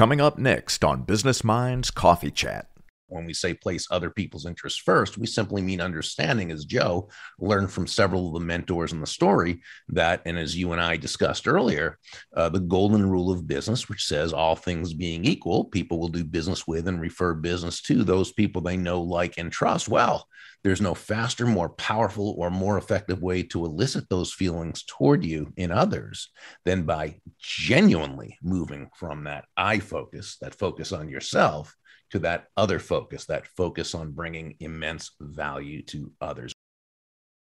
Coming up next on Business Minds Coffee Chat. When we say place other people's interests first, we simply mean understanding, as Joe learned from several of the mentors in the story, that, and as you and I discussed earlier, uh, the golden rule of business, which says all things being equal, people will do business with and refer business to those people they know, like, and trust. Well, there's no faster, more powerful, or more effective way to elicit those feelings toward you in others than by genuinely moving from that I focus, that focus on yourself, to that other focus, that focus on bringing immense value to others.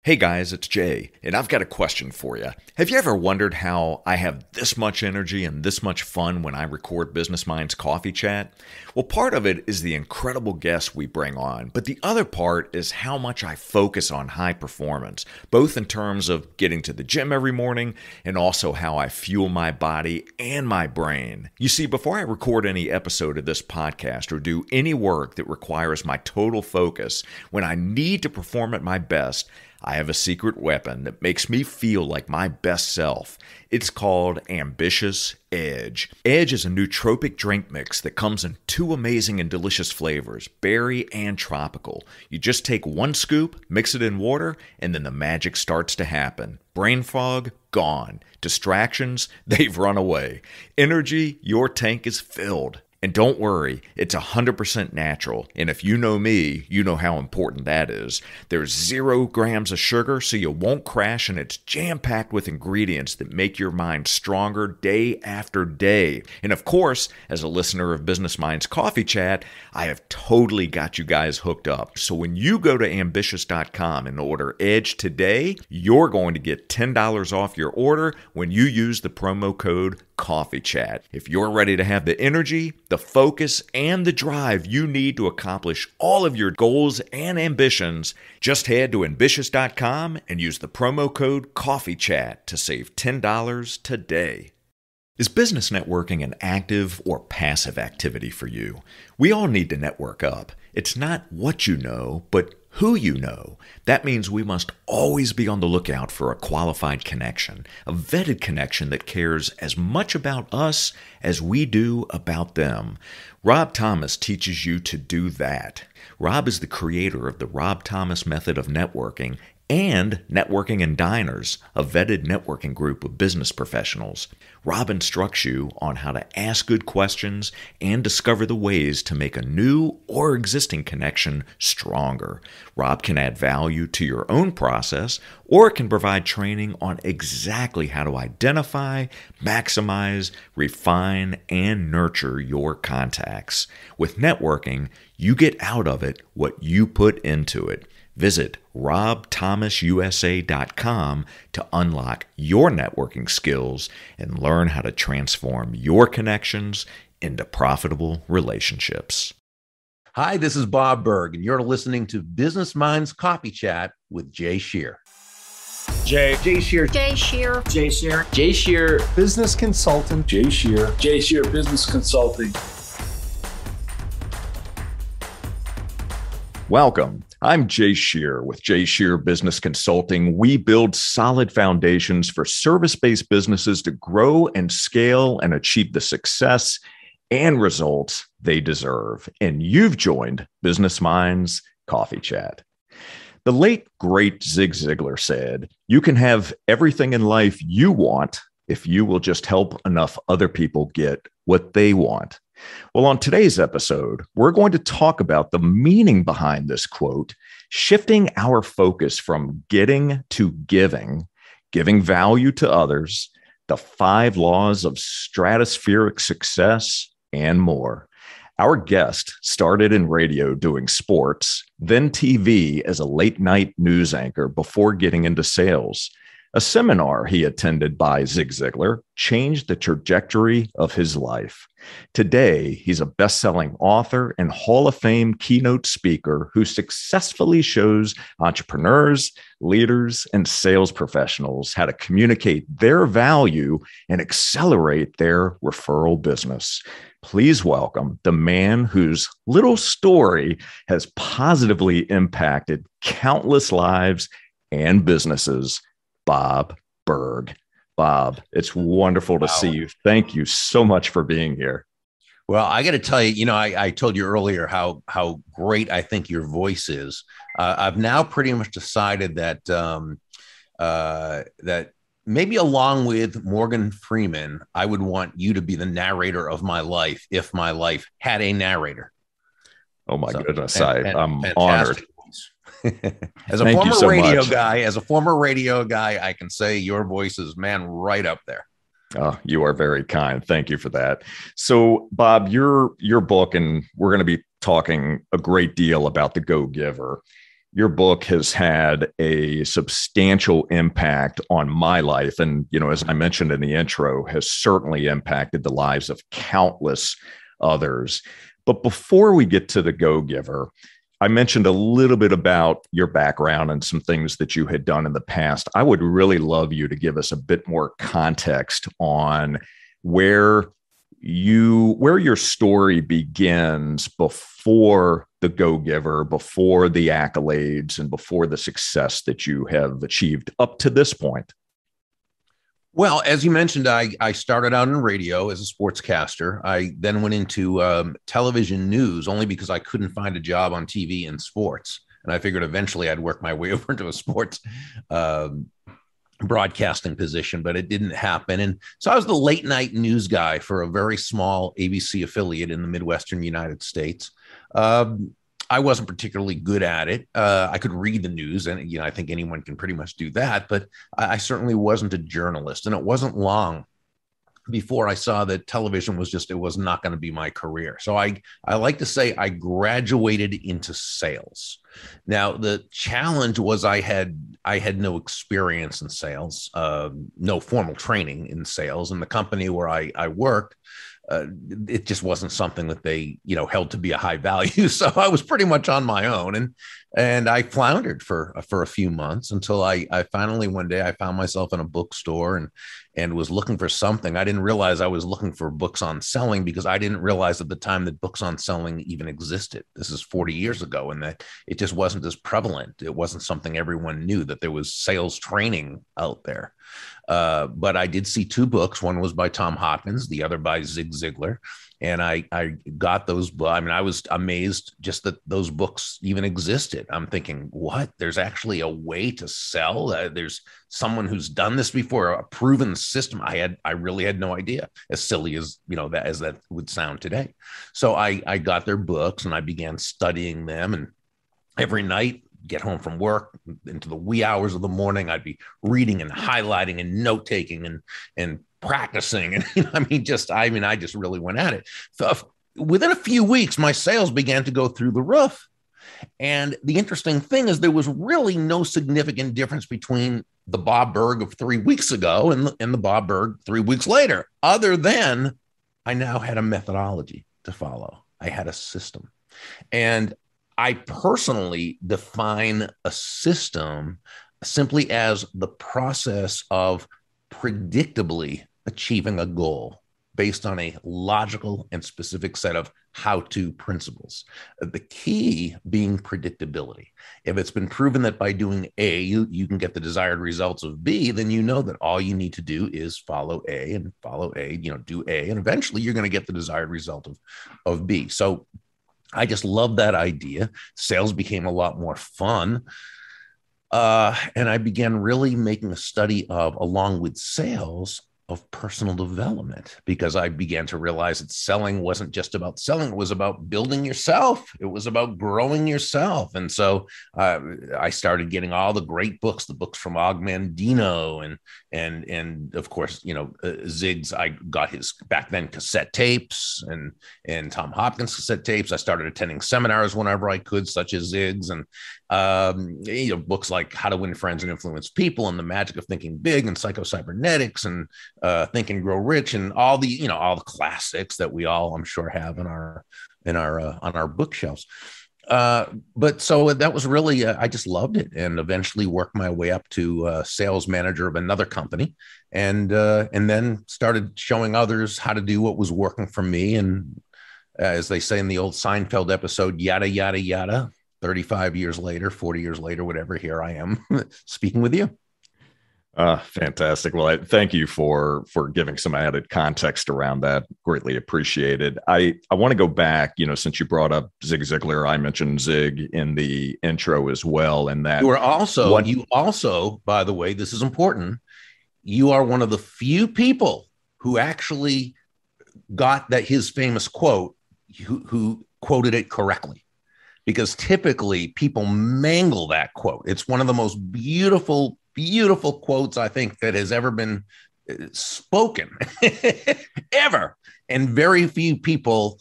Hey guys, it's Jay, and I've got a question for you. Have you ever wondered how I have this much energy and this much fun when I record Business Minds Coffee Chat? Well, part of it is the incredible guests we bring on, but the other part is how much I focus on high performance, both in terms of getting to the gym every morning and also how I fuel my body and my brain. You see, before I record any episode of this podcast or do any work that requires my total focus, when I need to perform at my best, I have a secret weapon that makes me feel like my best self. It's called Ambitious Edge. Edge is a nootropic drink mix that comes in two amazing and delicious flavors berry and tropical. You just take one scoop, mix it in water, and then the magic starts to happen. Brain fog, gone. Distractions, they've run away. Energy, your tank is filled. And don't worry, it's 100% natural. And if you know me, you know how important that is. There's zero grams of sugar, so you won't crash, and it's jam packed with ingredients that make your mind stronger day after day. And of course, as a listener of Business Minds Coffee Chat, I have totally got you guys hooked up. So when you go to ambitious.com and order Edge today, you're going to get $10 off your order when you use the promo code Coffee Chat. If you're ready to have the energy, the focus, and the drive you need to accomplish all of your goals and ambitions, just head to ambitious.com and use the promo code Coffee Chat to save $10 today. Is business networking an active or passive activity for you? We all need to network up. It's not what you know, but who you know. That means we must always be on the lookout for a qualified connection, a vetted connection that cares as much about us as we do about them. Rob Thomas teaches you to do that. Rob is the creator of the Rob Thomas method of networking and Networking in Diners, a vetted networking group of business professionals. Rob instructs you on how to ask good questions and discover the ways to make a new or existing connection stronger. Rob can add value to your own process or can provide training on exactly how to identify, maximize, refine, and nurture your contacts. With networking, you get out of it what you put into it. Visit robthomasusa.com to unlock your networking skills and learn how to transform your connections into profitable relationships. Hi, this is Bob Burg, and you're listening to Business Minds Coffee Chat with Jay Scherr. Jay. Jay Scherr. Jay Scherr. Jay Scherr. Jay Scherr. Business consultant. Jay Scherr. Jay Scherr Business Consulting. Welcome. I'm Jay Scherr with Jay Scherr Business Consulting. We build solid foundations for service based businesses to grow and scale and achieve the success and results they deserve. And you've joined Business Minds Coffee Chat. The late, great Zig Ziglar said, You can have everything in life you want if you will just help enough other people get what they want. Well, on today's episode, we're going to talk about the meaning behind this quote, shifting our focus from getting to giving, giving value to others, the five laws of stratospheric success, and more. Our guest started in radio doing sports, then TV as a late night news anchor before getting into sales. A seminar he attended by Zig Ziglar changed the trajectory of his life. Today, he's a best selling author and Hall of Fame keynote speaker who successfully shows entrepreneurs, leaders, and sales professionals how to communicate their value and accelerate their referral business. Please welcome the man whose little story has positively impacted countless lives and businesses. Bob Burg. Bob, it's wonderful to wow. see you. Thank you so much for being here. Well, I got to tell you, you know, I, I, told you earlier how how great I think your voice is. Uh, I've now pretty much decided that um, uh, that maybe along with Morgan Freeman, I would want you to be the narrator of my life if my life had a narrator. Oh my so, goodness, I, am honored. as a Thank former so radio much. guy, as a former radio guy, I can say your voice is man right up there. Oh, you are very kind. Thank you for that. So, Bob, your your book, and we're going to be talking a great deal about the Go Giver. Your book has had a substantial impact on my life, and you know, as I mentioned in the intro, has certainly impacted the lives of countless others. But before we get to the Go Giver, I mentioned a little bit about your background and some things that you had done in the past. I would really love you to give us a bit more context on where you where your story begins before the go giver before the accolades and before the success that you have achieved up to this point well, as you mentioned, I, I started out in radio as a sportscaster. I then went into um, television news only because I couldn't find a job on TV in sports. And I figured eventually I'd work my way over into a sports um, broadcasting position, but it didn't happen. And so I was the late night news guy for a very small ABC affiliate in the Midwestern United States. Um, I wasn't particularly good at it. Uh, I could read the news, and you know, I think anyone can pretty much do that. But I, I certainly wasn't a journalist, and it wasn't long before I saw that television was just it was not going to be my career. So I I like to say I graduated into sales. Now the challenge was I had I had no experience in sales, uh, no formal training in sales, and the company where I I worked uh, it just wasn't something that they you know held to be a high value. So i was pretty much on my own and and i floundered for for a few months until i i finally one day i found myself in a bookstore and and was looking for something i didn't realize i was looking for books on selling because i didn't realize at the time that books on selling even existed this is 40 years ago and that it just wasn't as prevalent it wasn't something everyone knew that there was sales training out there uh, but I did see two books. One was by Tom Hopkins, the other by Zig Ziglar. And I, I got those. I mean, I was amazed just that those books even existed. I'm thinking, what? There's actually a way to sell. Uh, there's someone who's done this before, a proven system. I had, I really had no idea. As silly as you know that as that would sound today. So I, I got their books and I began studying them and every night get home from work into the wee hours of the morning. I'd be reading and highlighting and note taking and and practicing. And you know, I mean, just I mean, I just really went at it. So uh, within a few weeks, my sales began to go through the roof. And the interesting thing is, there was really no significant difference between the Bob Burg of three weeks ago and, and the Bob Burg three weeks later, other than I now had a methodology to follow. I had a system. And I personally define a system simply as the process of predictably achieving a goal based on a logical and specific set of how to principles. The key being predictability. If it's been proven that by doing A, you, you can get the desired results of B, then you know that all you need to do is follow A and follow A, you know, do A, and eventually you're going to get the desired result of, of B. So I just love that idea. Sales became a lot more fun. Uh, and I began really making a study of, along with sales, of personal development because I began to realize that selling wasn't just about selling, it was about building yourself. It was about growing yourself. And so uh, I started getting all the great books, the books from Og Mandino and and and of course, you know, uh, Zig's I got his back then cassette tapes and and Tom Hopkins cassette tapes. I started attending seminars whenever I could such as Zig's and um, you know, books like How to Win Friends and Influence People and The Magic of Thinking Big and Psycho-Cybernetics and uh, Think and Grow Rich and all the, you know, all the classics that we all, I'm sure, have in our, in our, uh, on our bookshelves. Uh, but so that was really, uh, I just loved it and eventually worked my way up to uh, sales manager of another company and, uh, and then started showing others how to do what was working for me. And as they say in the old Seinfeld episode, yada, yada, yada, 35 years later, 40 years later, whatever, here I am speaking with you. Uh, fantastic. Well, I, thank you for for giving some added context around that. Greatly appreciated. I I want to go back. You know, since you brought up Zig Ziglar, I mentioned Zig in the intro as well, and that you are also what, you also, by the way, this is important. You are one of the few people who actually got that his famous quote, who, who quoted it correctly because typically people mangle that quote. It's one of the most beautiful beautiful quotes I think that has ever been uh, spoken ever. And very few people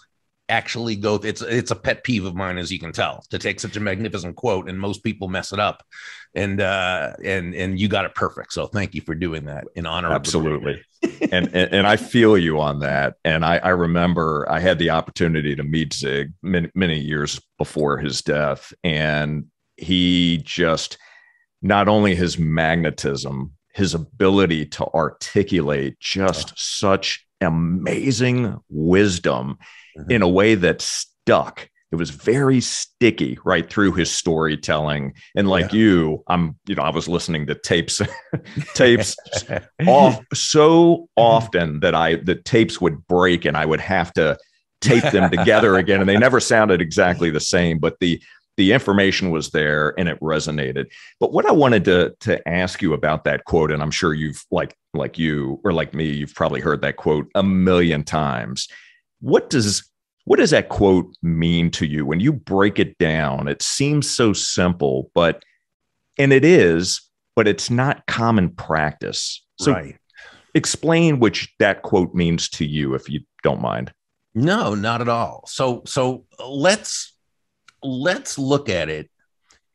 actually go it's it's a pet peeve of mine as you can tell to take such a magnificent quote and most people mess it up. And uh and and you got it perfect. So thank you for doing that in honor absolutely. and, and, and i feel you on that. And i i remember i had the opportunity to meet zig many, many years before his death. And he just not only his magnetism, his ability to articulate just such amazing wisdom mm-hmm. in a way that stuck. It was very sticky right through his storytelling. And like yeah. you, I'm, you know, I was listening to tapes, tapes off so often that I, the tapes would break and I would have to tape them together again. And they never sounded exactly the same, but the, the information was there and it resonated. But what I wanted to to ask you about that quote, and I'm sure you've like like you or like me, you've probably heard that quote a million times. What does what does that quote mean to you when you break it down? It seems so simple, but and it is, but it's not common practice. So right. explain which that quote means to you if you don't mind. No, not at all. So so let's let's look at it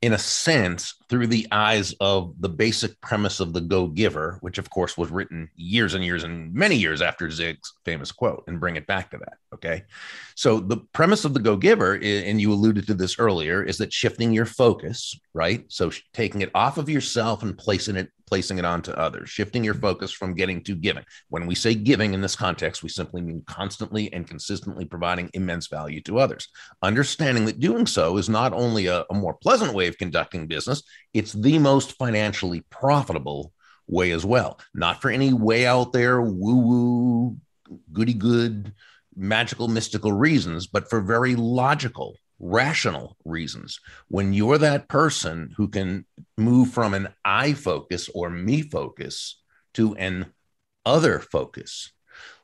in a sense through the eyes of the basic premise of the go giver which of course was written years and years and many years after zig's famous quote and bring it back to that okay? So the premise of the go giver and you alluded to this earlier is that shifting your focus right? So taking it off of yourself and placing it placing it onto others, shifting your mm-hmm. focus from getting to giving. When we say giving in this context, we simply mean constantly and consistently providing immense value to others. Understanding that doing so is not only a, a more pleasant way of conducting business, it's the most financially profitable way as well. Not for any way out there, woo woo, goody good, magical, mystical reasons, but for very logical rational reasons. When you're that person who can move from an I focus or me focus to an other focus,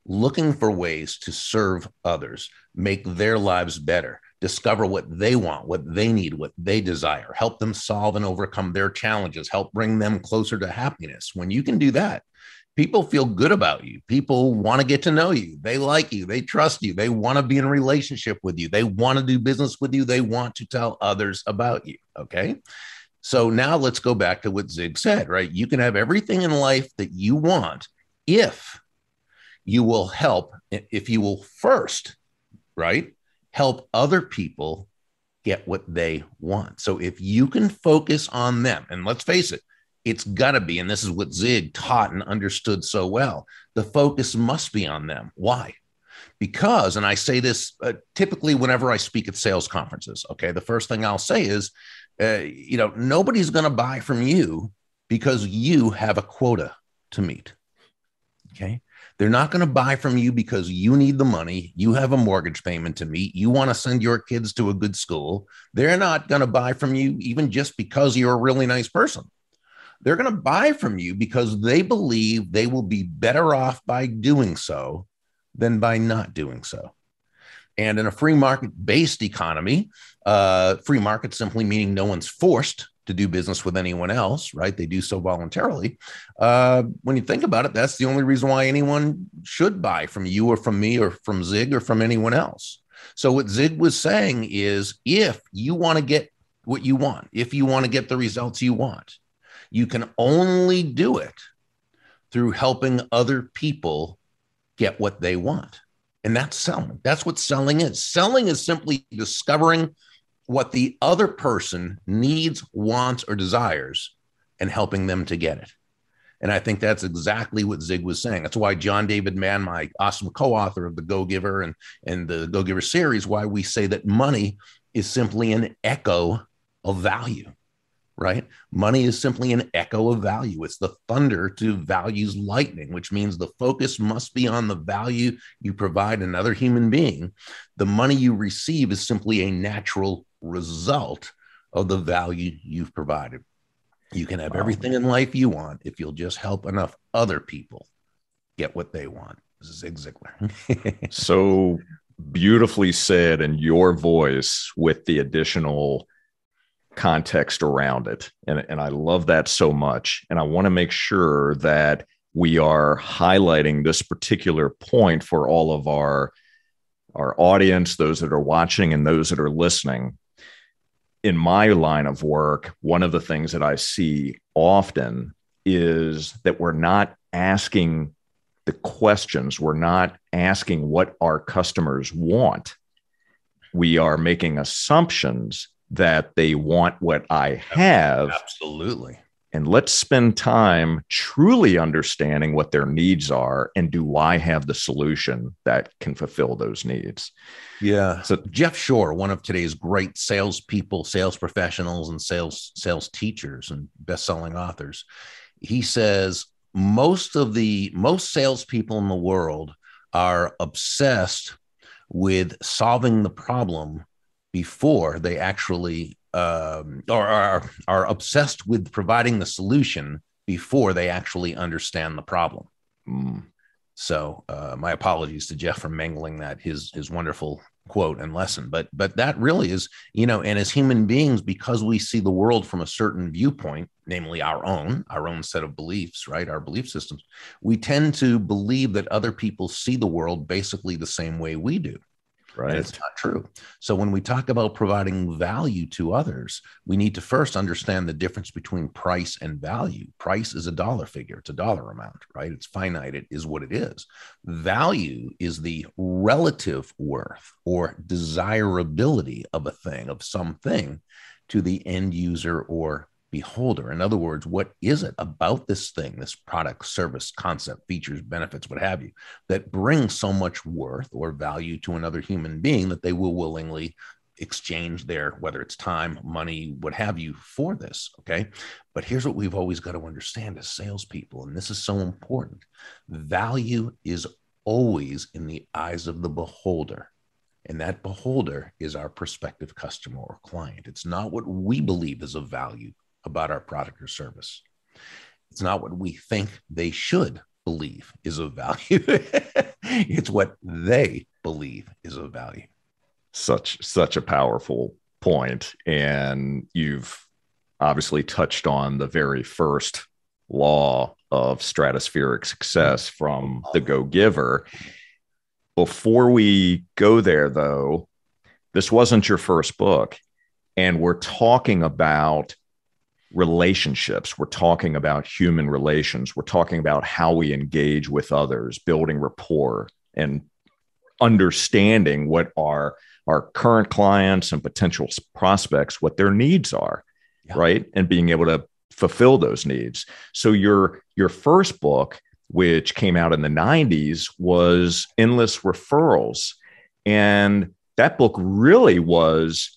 looking for ways to serve others, make their lives better, discover what they want, what they need, what they desire, help them solve and overcome their challenges, help bring them closer to happiness. When you can do that, people feel good about you. People want to get to know you. They like you. They trust you. They want to be in a relationship with you. They want to do business with you. They want to tell others about you. Okay. So now let's go back to what Zig said, right? You can have everything in life that you want if you will help, if you will first, right? Help other people get what they want. So if you can focus on them, and let's face it, it's got to be, and this is what Zig taught and understood so well. The focus must be on them. Why? Because, and I say this uh, typically whenever I speak at sales conferences, okay, the first thing I'll say is, uh, you know, nobody's going to buy from you because you have a quota to meet. Okay. They're not going to buy from you because you need the money. You have a mortgage payment to meet. You want to send your kids to a good school. They're not going to buy from you even just because you're a really nice person. They're going to buy from you because they believe they will be better off by doing so than by not doing so. And in a free market based economy, uh, free market simply meaning no one's forced to do business with anyone else, right? They do so voluntarily. Uh, when you think about it, that's the only reason why anyone should buy from you or from me or from Zig or from anyone else. So, what Zig was saying is if you want to get what you want, if you want to get the results you want, you can only do it through helping other people get what they want. And that's selling. That's what selling is. Selling is simply discovering what the other person needs, wants, or desires and helping them to get it. And I think that's exactly what Zig was saying. That's why John David Mann, my awesome co-author of the Go Giver and, and the Go Giver series, why we say that money is simply an echo of value right? Money is simply an echo of value. It's the thunder to values lightning, which means the focus must be on the value you provide another human being. The money you receive is simply a natural result of the value you've provided. You can have wow. everything in life you want if you'll just help enough other people get what they want. Zig Ziglar. so beautifully said in your voice with the additional context around it. And, and I love that so much. And I want to make sure that we are highlighting this particular point for all of our, our audience, those that are watching and those that are listening. In my line of work, one of the things that I see often is that we're not asking the questions, we're not asking what our customers want. We are making assumptions that they want what I have. Absolutely. And let's spend time truly understanding what their needs are and do I have the solution that can fulfill those needs? Yeah. So Jeff Shore, one of today's great salespeople, sales professionals, and sales sales teachers and best-selling authors, he says most of the most salespeople in the world are obsessed with solving the problem before they actually um, or are, are obsessed with providing the solution before they actually understand the problem. Mm. So uh, my apologies to Jeff for mangling that his his wonderful quote and lesson but but that really is you know and as human beings because we see the world from a certain viewpoint namely our own our own set of beliefs right our belief systems we tend to believe that other people see the world basically the same way we do Right. And it's not true. So when we talk about providing value to others, we need to first understand the difference between price and value. Price is a dollar figure, it's a dollar amount, right? It's finite, it is what it is. Value is the relative worth or desirability of a thing, of something to the end user or beholder. In other words, what is it about this thing, this product, service, concept, features, benefits, what have you, that brings so much worth or value to another human being that they will willingly exchange their, whether it's time, money, what have you, for this? Okay. But here's what we've always got to understand as salespeople, and this is so important value is always in the eyes of the beholder. And that beholder is our prospective customer or client. It's not what we believe is of value about our product or service. It's not what we think they should believe is of value. it's what they believe is of value. Such such a powerful point and you've obviously touched on the very first law of stratospheric success from the go giver. Before we go there, though, this wasn't your first book. And we're talking about relationships. We're talking about human relations. We're talking about how we engage with others, building rapport and understanding what our our current clients and potential prospects what their needs are, yeah. right? And being able to fulfill those needs. So your your first book which came out in the 90s was Endless Referrals and that book really was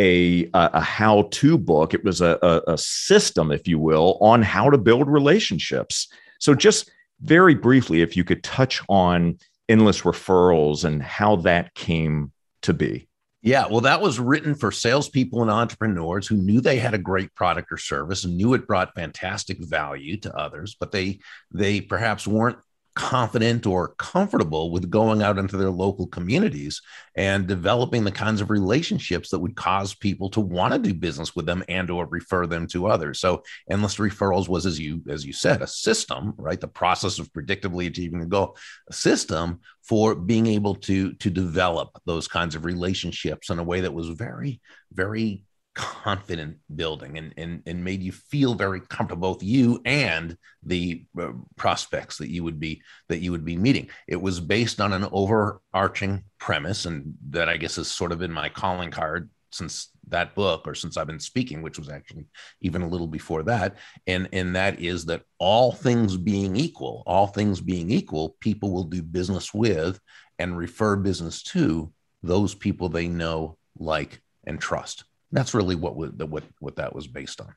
a, a how to book. It was a, a, a system, if you will, on how to build relationships. So, just very briefly, if you could touch on endless referrals and how that came to be. Yeah, well, that was written for salespeople and entrepreneurs who knew they had a great product or service and knew it brought fantastic value to others, but they they perhaps weren't confident or comfortable with going out into their local communities and developing the kinds of relationships that would cause people to want to do business with them and or refer them to others. So endless referrals was as you as you said a system right? The process of predictably achieving a goal a system for being able to to develop those kinds of relationships in a way that was very very confident building and, and, and made you feel very comfortable both you and the uh, prospects that you would be that you would be meeting. It was based on an overarching premise and that i guess is sort of in my calling card since that book or since i've been speaking which was actually even a little before that. And and that is that all things being equal all things being equal people will do business with and refer business to those people they know like and trust that's really what what what that was based on.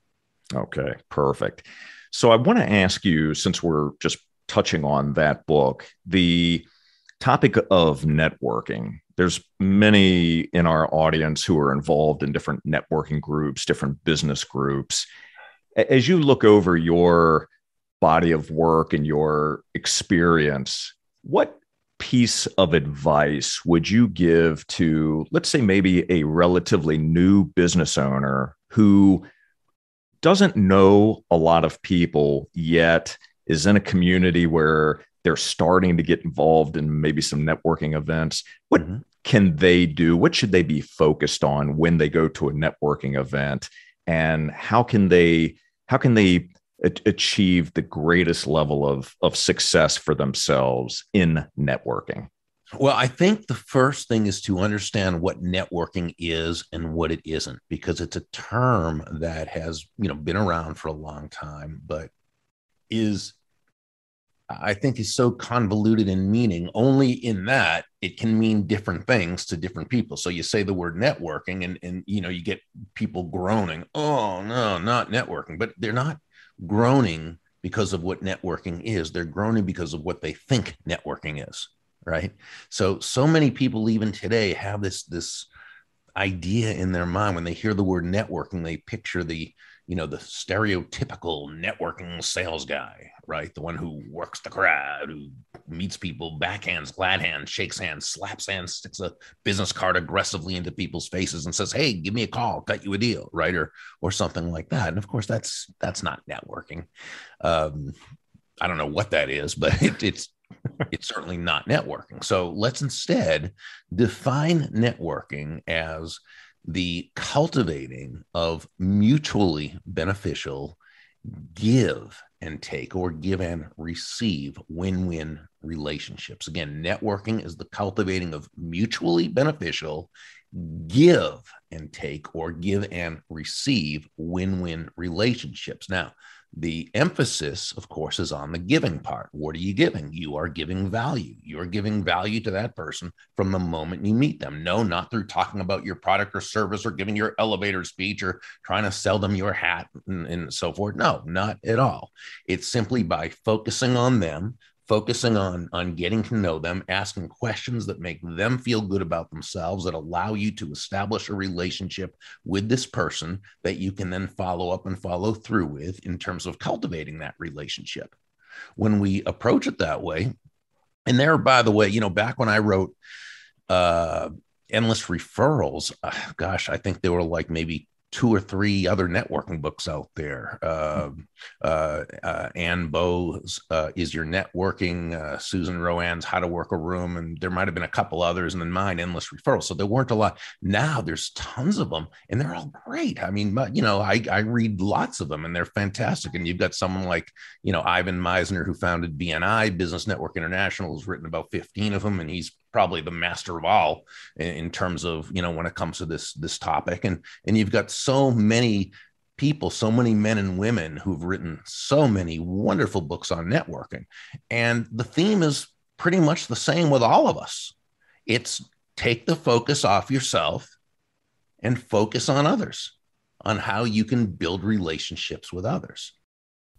Okay, perfect. So I want to ask you, since we're just touching on that book, the topic of networking. There's many in our audience who are involved in different networking groups, different business groups. As you look over your body of work and your experience, what piece of advice would you give to, let's say, maybe a relatively new business owner who doesn't know a lot of people yet, is in a community where they're starting to get involved in maybe some networking events? What mm-hmm. can they do? What should they be focused on when they go to a networking event? And how can they how can they achieve the greatest level of, of success for themselves in networking? Well, I think the first thing is to understand what networking is and what it isn't, because it's a term that has, you know, been around for a long time, but is I think is so convoluted in meaning only in that it can mean different things to different people. So you say the word networking and and you know you get people groaning, "Oh, no, not networking." But they're not groaning because of what networking is. They're groaning because of what they think networking is, right? So so many people even today have this this idea in their mind when they hear the word networking, they picture the you know the stereotypical networking sales guy right? The one who works the crowd who meets people backhands glad hands shakes hands slaps hands sticks a business card aggressively into people's faces and says hey give me a call cut you a deal right? Or or something like that. And of course that's that's not networking. Um i don't know what that is but it, it's it's certainly not networking. So let's instead define networking as the cultivating of mutually beneficial give and take or give and receive win-win relationships. Again networking is the cultivating of mutually beneficial give and take or give and receive win-win relationships. Now the emphasis, of course, is on the giving part. What are you giving? You are giving value. You're giving value to that person from the moment you meet them. No, not through talking about your product or service or giving your elevator speech or trying to sell them your hat and, and so forth. No, not at all. It's simply by focusing on them, focusing on on getting to know them asking questions that make them feel good about themselves that allow you to establish a relationship with this person that you can then follow up and follow through with in terms of cultivating that relationship. When we approach it that way and there by the way you know back when i wrote uh endless referrals uh, gosh i think there were like maybe two or three other networking books out there. Uh, uh, uh, Anne Boe's uh, Is Your Networking, uh, Susan RoAne's How to Work a Room, and there might have been a couple others, and then mine, Endless Referrals. So there weren't a lot. Now there's tons of them, and they're all great. I mean, you know, I, I read lots of them, and they're fantastic. And you've got someone like, you know, Ivan Misner, who founded BNI, Business Network International, has written about 15 of them, and he's probably the master of all in, in terms of you know when it comes to this this topic and and you've got so many people, so many men and women who've written so many wonderful books on networking. And the theme is pretty much the same with all of us it's take the focus off yourself and focus on others, on how you can build relationships with others.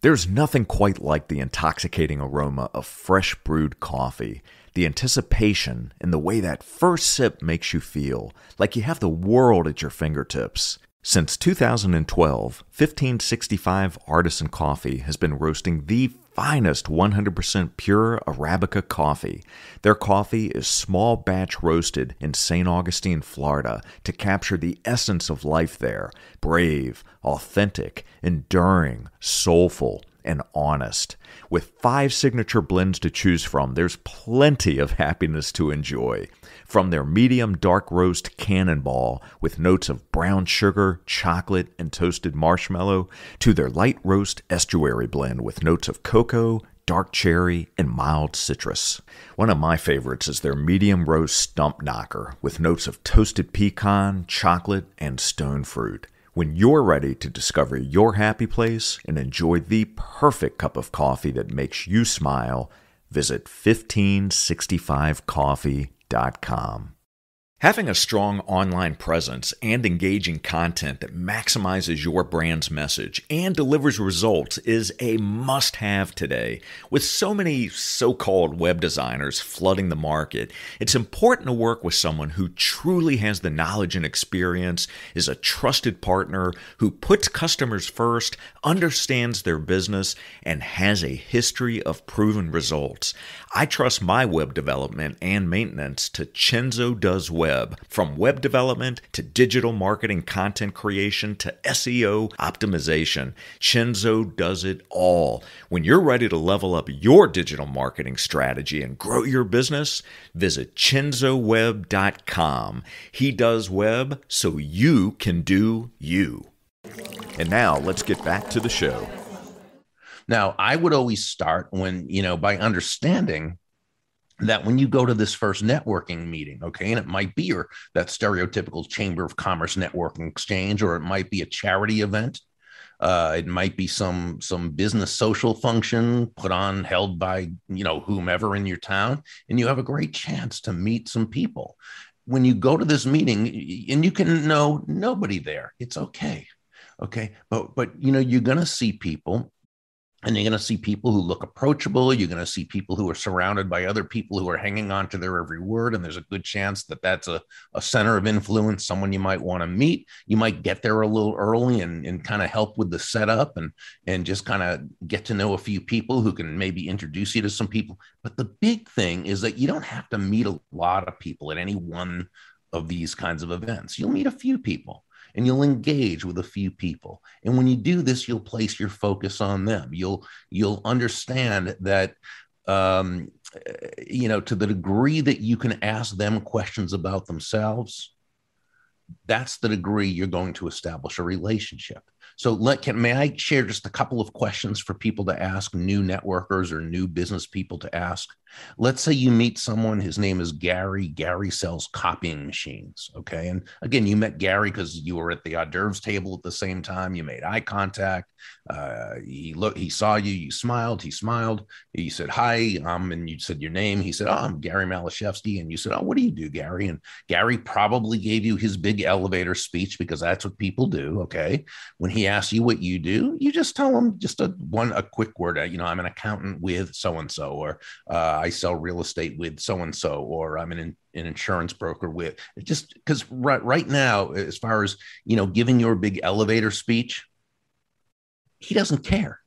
There's nothing quite like the intoxicating aroma of fresh brewed coffee the anticipation and the way that first sip makes you feel like you have the world at your fingertips. Since 2012, 1565 Artisan Coffee has been roasting the finest 100% pure Arabica coffee. Their coffee is small batch roasted in St. Augustine, Florida, to capture the essence of life there brave, authentic, enduring, soulful and honest. With five signature blends to choose from, there's plenty of happiness to enjoy. From their medium dark roast cannonball with notes of brown sugar, chocolate, and toasted marshmallow, to their light roast estuary blend with notes of cocoa, dark cherry, and mild citrus. One of my favorites is their medium roast stump knocker with notes of toasted pecan, chocolate, and stone fruit. When you're ready to discover your happy place and enjoy the perfect cup of coffee that makes you smile, visit 1565coffee.com. Having a strong online presence and engaging content that maximizes your brand's message and delivers results is a must have today. With so many so called web designers flooding the market, it's important to work with someone who truly has the knowledge and experience, is a trusted partner, who puts customers first, understands their business, and has a history of proven results. I trust my web development and maintenance to Chenzo Does Web. From web development to digital marketing content creation to SEO optimization, Chenzo does it all. When you're ready to level up your digital marketing strategy and grow your business, visit chenzoweb.com. He does web so you can do you. And now let's get back to the show. Now, I would always start when, you know, by understanding that when you go to this first networking meeting, okay, and it might be your that stereotypical Chamber of Commerce networking exchange, or it might be a charity event. Uh, it might be some some business social function put on held by you know whomever in your town, and you have a great chance to meet some people. When you go to this meeting, and you can know nobody there, it's okay, okay. But but you know you're gonna see people and you're going to see people who look approachable. You're going to see people who are surrounded by other people who are hanging on to their every word. And there's a good chance that that's a, a center of influence someone you might want to meet. You might get there a little early and, and kind of help with the setup and and just kind of get to know a few people who can maybe introduce you to some people. But the big thing is that you don't have to meet a lot of people at any one of these kinds of events. You'll meet a few people and you'll engage with a few people. And when you do this you'll place your focus on them. You'll you'll understand that um, you know to the degree that you can ask them questions about themselves that's the degree you're going to establish a relationship so let can may I share just a couple of questions for people to ask new networkers or new business people to ask? Let's say you meet someone, his name is Gary. Gary sells copying machines. Okay. And again, you met Gary because you were at the hors d'oeuvres table at the same time. You made eye contact. Uh, he looked, he saw you, you smiled, he smiled. He said, Hi, um, and you said your name. He said, Oh, I'm Gary Malashevsky. And you said, Oh, what do you do, Gary? And Gary probably gave you his big elevator speech because that's what people do. Okay. When he asks you what you do, you just tell him just a one, a quick word, uh, you know, I'm an accountant with so and so, or uh, I sell real estate with so and so, or I'm an, an insurance broker with just because right, right now, as far as, you know, giving your big elevator speech, he doesn't care,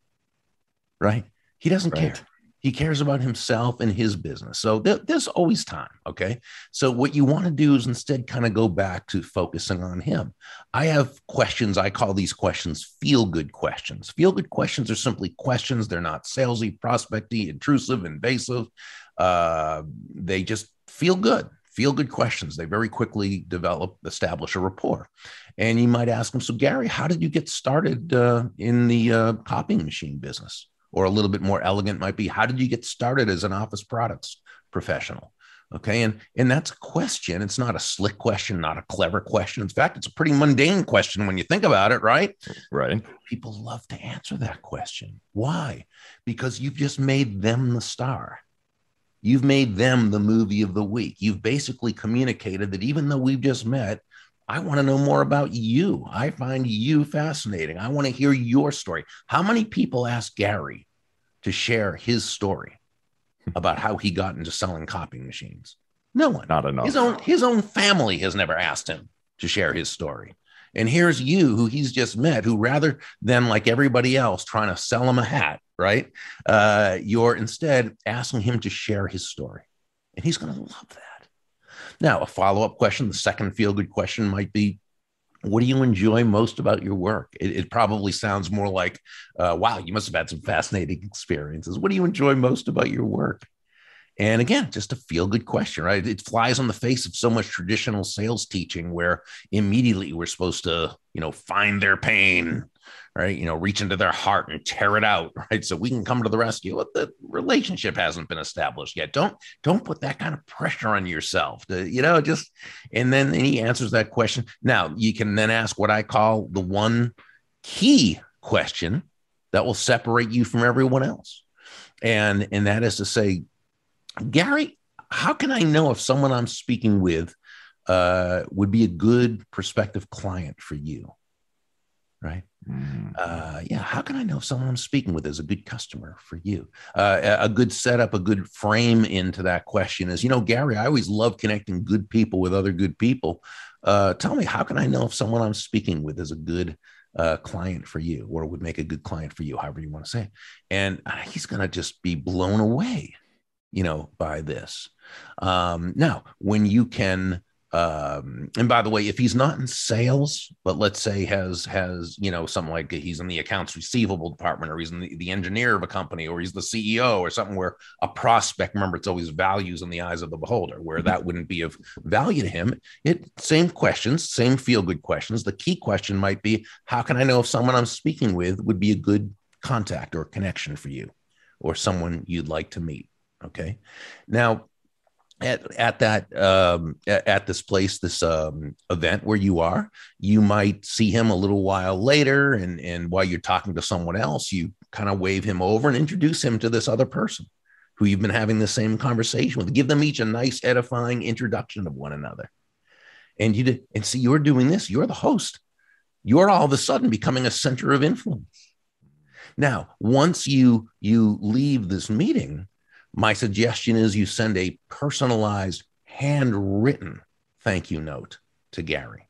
right? He doesn't right. care. He cares about himself and his business. So th- there's always time. Okay. So what you want to do is instead kind of go back to focusing on him. I have questions. I call these questions feel good questions. Feel good questions are simply questions. They're not salesy, prospecty, intrusive, invasive. Uh, they just feel good feel good questions. They very quickly develop, establish a rapport. And you might ask them, So, Gary, how did you get started uh, in the uh, copying machine business? Or a little bit more elegant might be, How did you get started as an office products professional? Okay. And, and that's a question. It's not a slick question, not a clever question. In fact, it's a pretty mundane question when you think about it, right? Right. People love to answer that question. Why? Because you've just made them the star You've made them the movie of the week. You've basically communicated that even though we've just met, I want to know more about you. I find you fascinating. I want to hear your story. How many people ask Gary to share his story about how he got into selling copying machines? No one. Not enough. His own his own family has never asked him to share his story. And here's you, who he's just met, who rather than like everybody else trying to sell him a hat, right? Uh, you're instead asking him to share his story. And he's going to love that. Now, a follow up question, the second feel good question might be what do you enjoy most about your work? It, it probably sounds more like, uh, wow, you must have had some fascinating experiences. What do you enjoy most about your work? And again, just a feel good question, right? It flies on the face of so much traditional sales teaching where immediately we're supposed to, you know, find their pain, right? You know, reach into their heart and tear it out, right? So we can come to the rescue. But the relationship hasn't been established yet. Don't don't put that kind of pressure on yourself. To, you know, just and then and he answers that question. Now you can then ask what I call the one key question that will separate you from everyone else. And and that is to say, Gary, how can I know if someone I'm speaking with uh, would be a good prospective client for you? Right. Mm. Uh, yeah. How can I know if someone I'm speaking with is a good customer for you? Uh, a good setup, a good frame into that question is, you know, Gary, I always love connecting good people with other good people. Uh, tell me, how can I know if someone I'm speaking with is a good uh, client for you or would make a good client for you, however you want to say? It? And uh, he's going to just be blown away, you know, by this. Um, now, when you can, um, and by the way, if he's not in sales, but let's say has has you know something like he's in the accounts receivable department, or he's in the, the engineer of a company, or he's the CEO, or something where a prospect, remember, it's always values in the eyes of the beholder, where that wouldn't be of value to him. It same questions, same feel good questions. The key question might be, how can I know if someone I'm speaking with would be a good contact or connection for you, or someone you'd like to meet? Okay, now at at that um, at, this place, this um, event where you are, you might see him a little while later, and and while you're talking to someone else, you kind of wave him over and introduce him to this other person who you've been having the same conversation with. Give them each a nice, edifying introduction of one another, and you did, and see you're doing this. You're the host. You're all of a sudden becoming a center of influence. Now, once you you leave this meeting, my suggestion is you send a personalized, handwritten thank you note to Gary.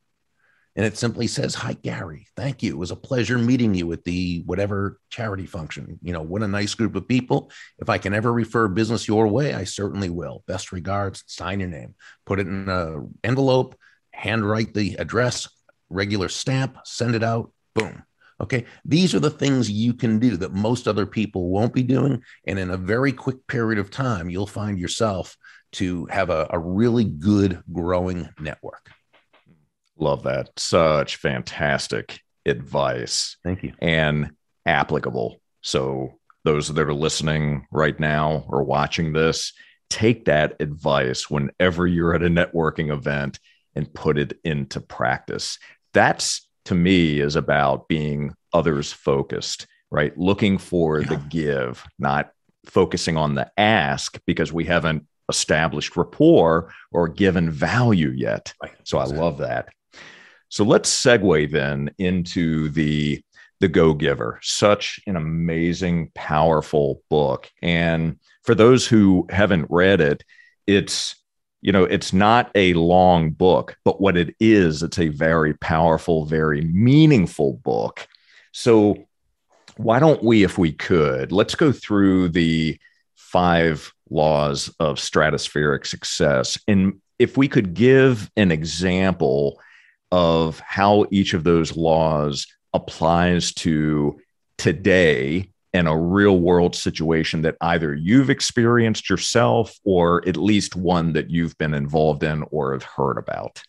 And it simply says, Hi, Gary. Thank you. It was a pleasure meeting you at the whatever charity function. You know, what a nice group of people. If I can ever refer business your way, I certainly will. Best regards, sign your name, put it in an envelope, handwrite the address, regular stamp, send it out. Boom. Okay. These are the things you can do that most other people won't be doing. And in a very quick period of time, you'll find yourself to have a, a really good growing network. Love that. Such fantastic advice. Thank you. And applicable. So, those that are listening right now or watching this, take that advice whenever you're at a networking event and put it into practice. That's to me is about being others focused, right? Looking for yeah. the give, not focusing on the ask because we haven't established rapport or given value yet. Right. So exactly. I love that. So let's segue then into the the Go Giver. Such an amazing, powerful book. And for those who haven't read it, it's you know, it's not a long book, but what it is, it's a very powerful, very meaningful book. So, why don't we, if we could, let's go through the five laws of stratospheric success. And if we could give an example of how each of those laws applies to today in a real world situation that either you've experienced yourself or at least one that you've been involved in or have heard about.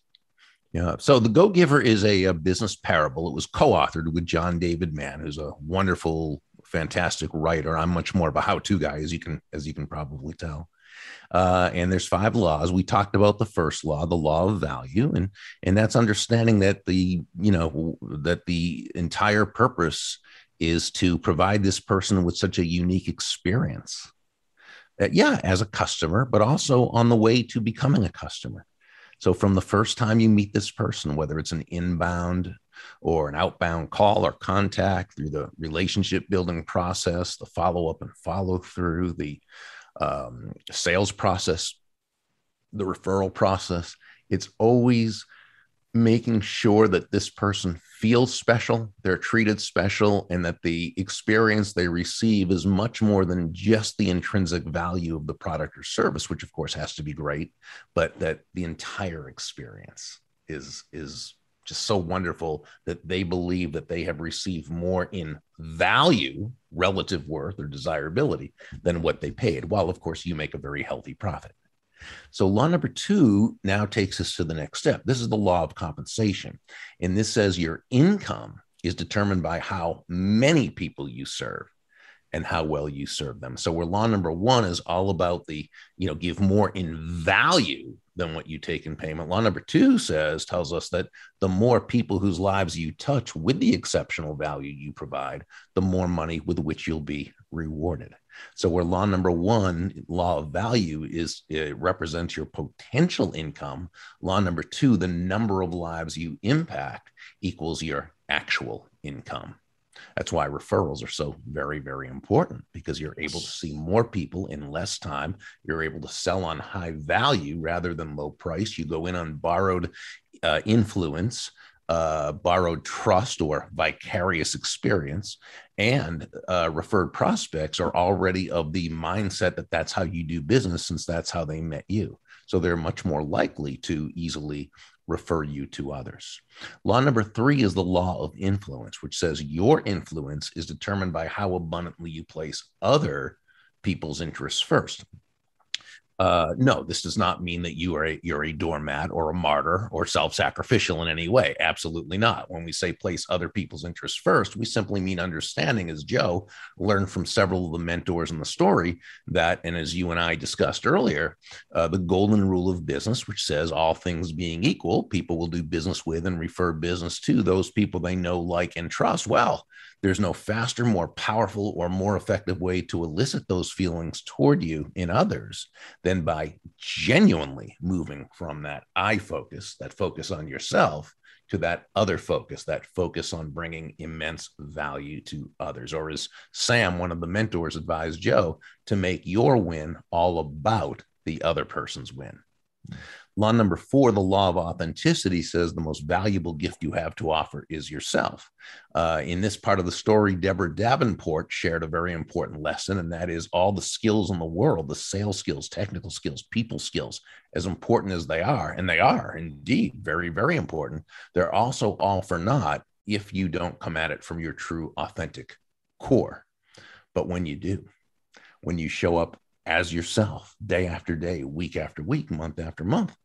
Yeah. So the Go Giver is a, a business parable. It was co-authored with John David Mann, who's a wonderful, fantastic writer. I'm much more of a how-to guy, as you can as you can probably tell. Uh, and there's five laws. We talked about the first law, the law of value, and and that's understanding that the you know that the entire purpose is to provide this person with such a unique experience. That, yeah, as a customer, but also on the way to becoming a customer. So, from the first time you meet this person, whether it's an inbound or an outbound call or contact through the relationship building process, the follow up and follow through, the um, sales process, the referral process, it's always making sure that this person feels special, they're treated special, and that the experience they receive is much more than just the intrinsic value of the product or service, which of course has to be great, but that the entire experience is is just so wonderful that they believe that they have received more in value, relative worth, or desirability than what they paid. While of course you make a very healthy profit. So, law number two now takes us to the next step. This is the law of compensation. And this says your income is determined by how many people you serve. and how well you serve them. So where law number one is all about the, you know, give more in value than what you take in payment. Law number two says, tells us that the more people whose lives you touch with the exceptional value you provide, the more money with which you'll be rewarded. So where law number one, law of value, is it represents your potential income. Law number two, the number of lives you impact equals your actual income. That's why referrals are so very, very important because you're able to see more people in less time. You're able to sell on high value rather than low price. You go in on borrowed uh, influence, uh, borrowed trust, or vicarious experience. And uh, referred prospects are already of the mindset that that's how you do business since that's how they met you. So they're much more likely to easily refer you to others. Law number three is the law of influence, which says your influence is determined by how abundantly you place other people's interests first. Uh, no, this does not mean that you are a, you're a doormat or a martyr or self-sacrificial in any way. Absolutely not. When we say place other people's interests first, we simply mean understanding, as Joe learned from several of the mentors in the story, that, and as you and I discussed earlier, uh, the golden rule of business, which says all things being equal, people will do business with and refer business to those people they know, like, and trust. Well, there's no faster, more powerful, or more effective way to elicit those feelings toward you in others than by genuinely moving from that I focus, that focus on yourself, to that other focus, that focus on bringing immense value to others. Or as Sam, one of the mentors, advised Joe, to make your win all about the other person's win. Law number four, the law of authenticity says the most valuable gift you have to offer is yourself. Uh, in this part of the story, Deborah Davenport shared a very important lesson, and that is all the skills in the world, the sales skills, technical skills, people skills, as important as they are, and they are indeed very, very important, they're also all for naught if you don't come at it from your true, authentic core. But when you do, when you show up as yourself day after day, week after week, month after month,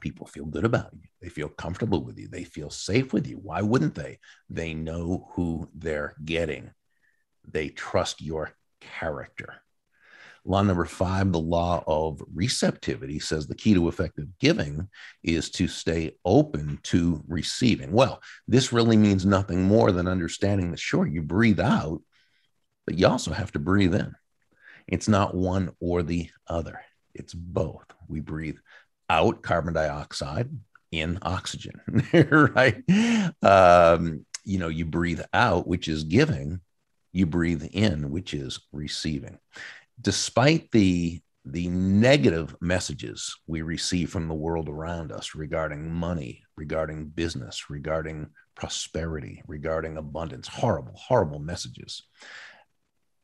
people feel good about you. They feel comfortable with you. They feel safe with you. Why wouldn't they? They know who they're getting. They trust your character. Law number five, the law of receptivity says the key to effective giving is to stay open to receiving. Well, this really means nothing more than understanding that, sure, you breathe out, but you also have to breathe in. It's not one or the other, it's both. We breathe out carbon dioxide, in oxygen, right? Um, you know, you breathe out, which is giving, you breathe in, which is receiving. Despite the the negative messages we receive from the world around us regarding money, regarding business, regarding prosperity, regarding abundance, horrible, horrible messages.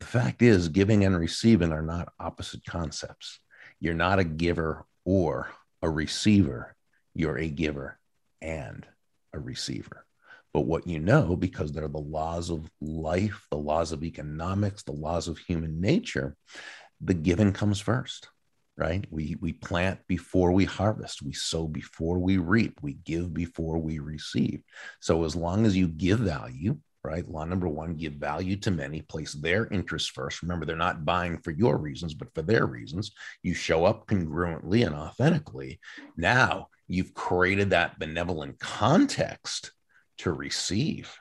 The fact is, giving and receiving are not opposite concepts. You're not a giver or a receiver, you're a giver and a receiver. But what you know, because they're the laws of life, the laws of economics, the laws of human nature, the giving comes first, right? We, we plant before we harvest, we sow before we reap, we give before we receive. So as long as you give value, right? Law number one give value to many, place their interests first. Remember, they're not buying for your reasons, but for their reasons. You show up congruently and authentically. Now you've created that benevolent context to receive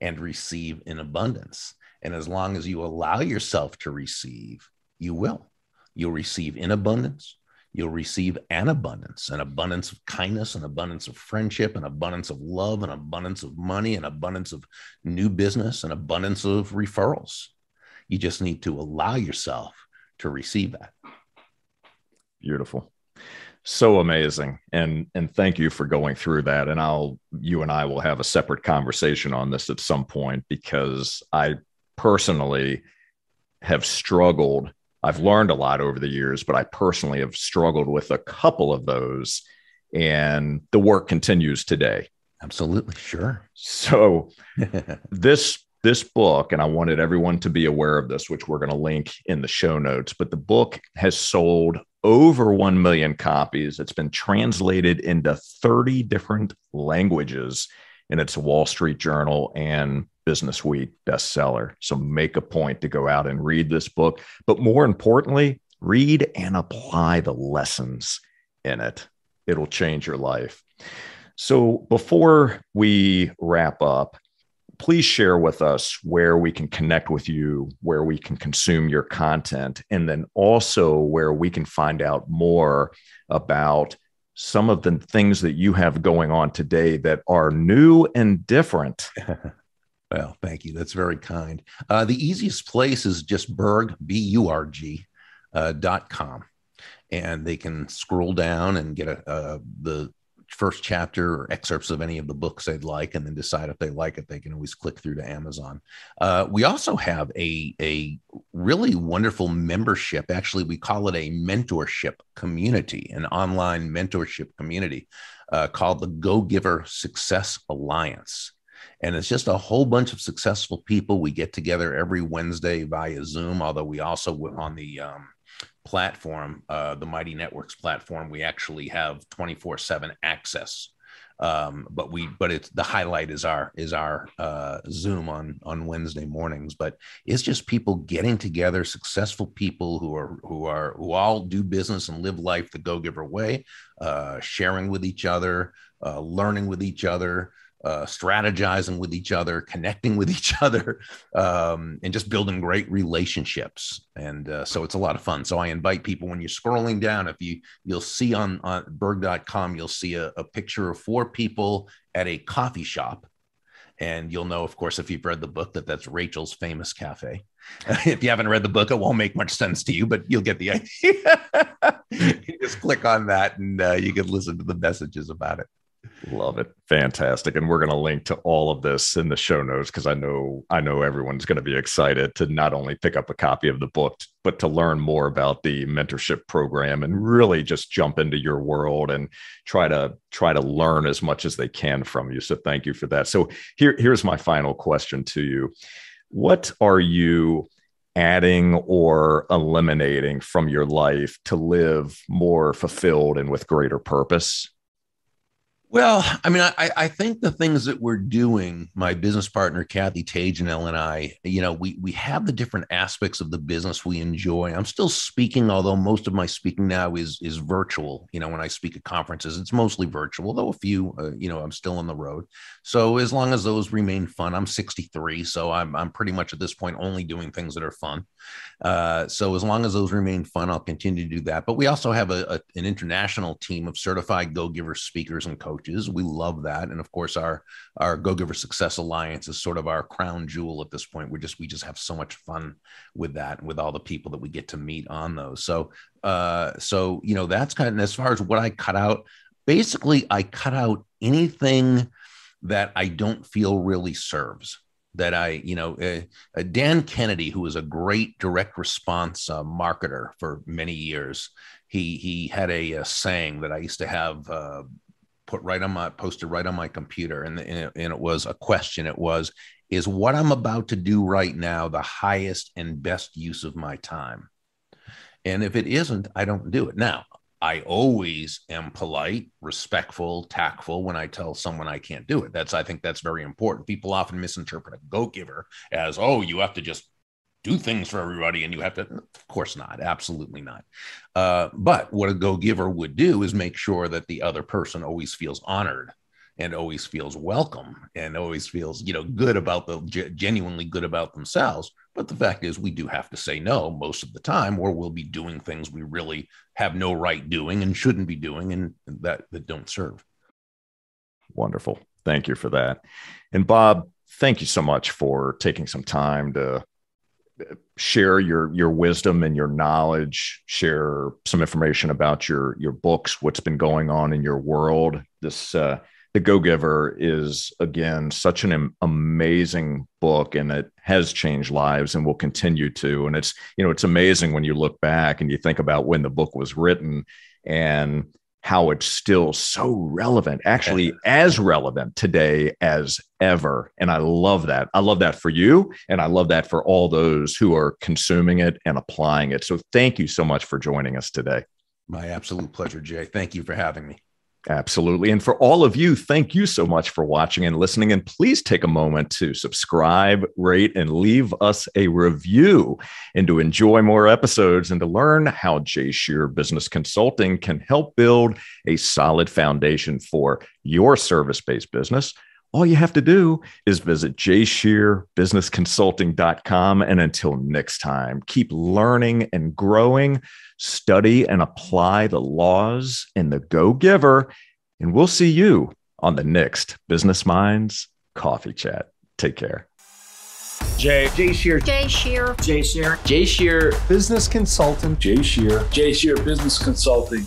and receive in abundance. And as long as you allow yourself to receive, you will. You'll receive in abundance, you'll receive an abundance an abundance of kindness an abundance of friendship an abundance of love an abundance of money an abundance of new business an abundance of referrals. You just need to allow yourself to receive that. Beautiful. So amazing. And and thank you for going through that. And i'll you and i will have a separate conversation on this at some point because i personally have struggled I've learned a lot over the years, but I personally have struggled with a couple of those, and the work continues today. Absolutely, sure. So this this book, and I wanted everyone to be aware of this, which we're going to link in the show notes. But the book has sold over 1 million copies. It's been translated into 30 different languages, and it's a Wall Street Journal and Business Week bestseller. So make a point to go out and read this book. But more importantly, read and apply the lessons in it. It'll change your life. So before we wrap up, please share with us where we can connect with you, where we can consume your content, and then also where we can find out more about some of the things that you have going on today that are new and different. well, thank you. That's very kind. Uh, the easiest place is just Burg, B U R G, uh, dot com. And they can scroll down and get a, the first chapter or excerpts of any of the books they'd like, and then decide if they like it. They can always click through to Amazon. Uh, we also have a a really wonderful membership. Actually, we call it a mentorship community, an online mentorship community uh, called the Go Giver Success Alliance. And it's just a whole bunch of successful people. We get together every Wednesday via Zoom, although we also on the um, platform, uh, the Mighty Networks platform, we actually have 24 seven access. Um, but we, but it's the highlight is our, is our uh, Zoom on, on Wednesday mornings, but it's just people getting together, successful people who are, who are, who all do business and live life the go giver way, uh, sharing with each other, uh, learning with each other, uh, strategizing with each other, connecting with each other, um, and just building great relationships. And uh, so it's a lot of fun. So I invite people when you're scrolling down, if you you'll see on, on burg.com, you'll see a, a picture of four people at a coffee shop. And you'll know, of course, if you've read the book, that that's Rachel's famous cafe. if you haven't read the book, it won't make much sense to you, but you'll get the idea. just click on that and uh, you can listen to the messages about it. Love it. Fantastic. And we're going to link to all of this in the show notes because I know I know everyone's going to be excited to not only pick up a copy of the book, but to learn more about the mentorship program and really just jump into your world and try to try to learn as much as they can from you. So thank you for that. So here, here's my final question to you. What are you adding or eliminating from your life to live more fulfilled and with greater purpose? Well, I mean, I, I think the things that we're doing, my business partner Kathy Tagenel and I, you know, we we have the different aspects of the business we enjoy. I'm still speaking, although most of my speaking now is is virtual. You know, when I speak at conferences, it's mostly virtual, though a few, uh, you know, I'm still on the road. So as long as those remain fun, I'm 63, so I'm I'm pretty much at this point only doing things that are fun. Uh, so as long as those remain fun, I'll continue to do that. But we also have a, a an international team of certified go giver speakers and coaches coaches. We love that, and of course, our our Go Giver Success Alliance is sort of our crown jewel at this point. We just we just have so much fun with that, with all the people that we get to meet on those. So, uh, so you know, that's kind of as far as what I cut out. Basically, I cut out anything that I don't feel really serves that I, you know, uh, Dan Kennedy, who was a great direct response uh, marketer for many years, he he had a, a, saying that I used to have uh, put right on my posted right on my computer and, and, it, and it was a question. It was is what i'm about to do right now the highest and best use of my time? And if it isn't i don't do it. Now i always am polite respectful tactful when i tell someone i can't do it. That's i think that's very important. People often misinterpret a go giver as oh you have to just do things for everybody and you have to of course not absolutely not. Uh, but what a go giver would do is make sure that the other person always feels honored and always feels welcome and always feels you know good about the genuinely good about themselves. But the fact is we do have to say no most of the time or we'll be doing things we really have no right doing and shouldn't be doing and that that don't serve. Wonderful. Thank you for that. And bob thank you so much for taking some time to share your your wisdom and your knowledge share some information about your your books what's been going on in your world. This uh, the go giver is again such an amazing book and it has changed lives and will continue to. And it's you know it's amazing when you look back and you think about when the book was written. And how it's still so relevant, actually as relevant today as ever. And I love that. I love that for you. And I love that for all those who are consuming it and applying it. So thank you so much for joining us today. My absolute pleasure, Jay. Thank you for having me. Absolutely. And for all of you, thank you so much for watching and listening. And please take a moment to subscribe, rate, and leave us a review and to enjoy more episodes and to learn how Jay Scherr Business Consulting can help build a solid foundation for your service based business. All you have to do is visit jayscherrbusinessconsulting.com. And until next time, keep learning and growing, study and apply the laws and the go giver. And we'll see you on the next Business Minds Coffee Chat. Take care. Jay. Jay Scherr. Jay Scherr. Jay Scherr. Jay Scherr. Business consultant Jay Scherr. Jay Scherr Business Consulting.